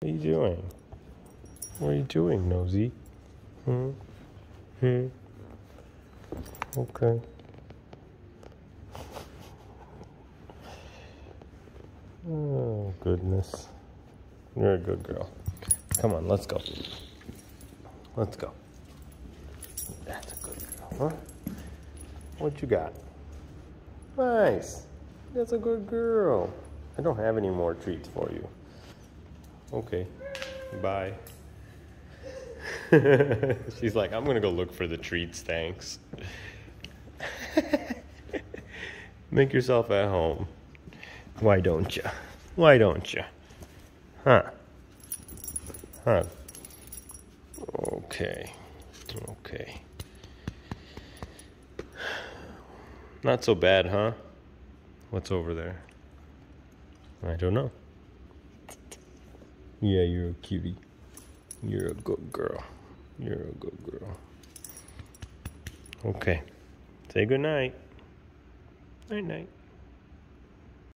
What are you doing? What are you doing, Nosy? Hmm? Hmm? Okay. Oh, goodness. You're a good girl. Come on, let's go. Let's go. That's a good girl, huh? What you got? Nice. That's a good girl. I don't have any more treats for you. Okay. Bye. She's like, I'm gonna go look for the treats, thanks. Make yourself at home. Why don't you? Why don't you? Huh? Huh? Okay. Okay. Not so bad, huh? What's over there? I don't know. Yeah, you're a cutie. You're a good girl. You're a good girl. Okay. Say good night. Night night.